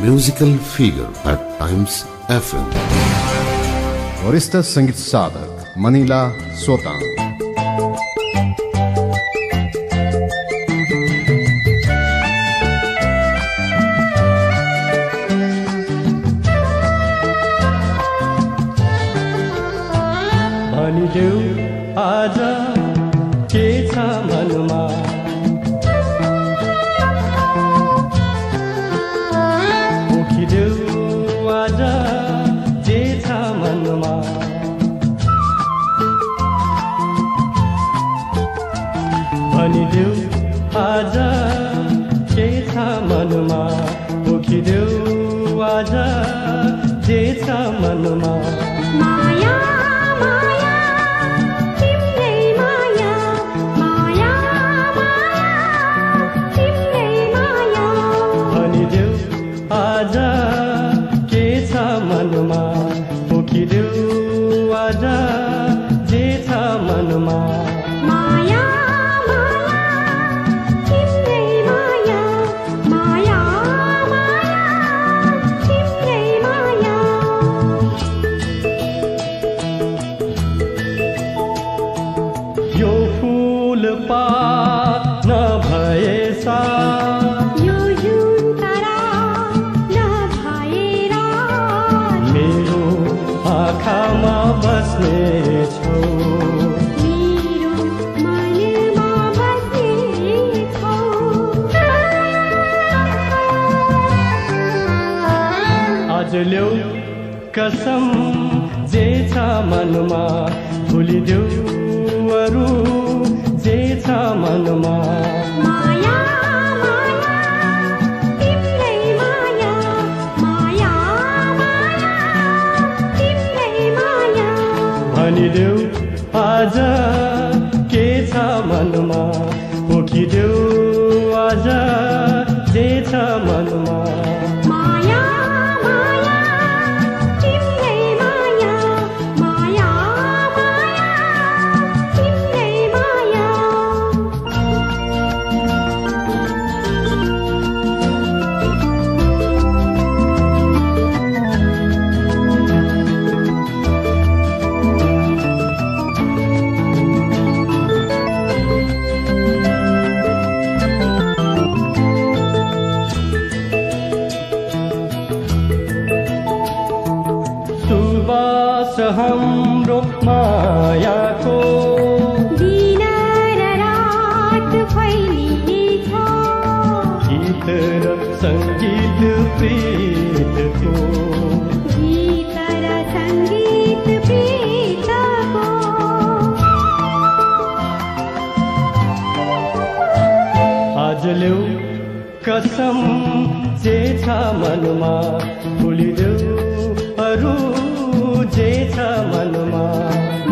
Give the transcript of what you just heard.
musical figure at Times FM. वरिष्ठ सङ्गीत साधक मनिला सोताङ भनिदेऊ आज के छ मनमा आज के छ मनमा मुखिदेऊ आज जे छ मनमा पात नभएसा यो जुन तारा नभएर मेरो आँखामा बस्ने छौ। मेरो मनमा बस्ने छौ। आज ल्याउ कसम जे छ मनमा भुलिदेऊ अरू जे छ मनमा। माया माया तिम्रै माया। माया माया तिम्रै माया। भनिदेऊ आज के छ मनमा? पोखिदेऊ हाम्रो मायाको। गीत र सङ्गीत प्रीतको गीत र सङ्गीत प्रीतको आज ल्याउ कसम जे छ मनमा भुलिदेऊ अरू जे छ मनमा।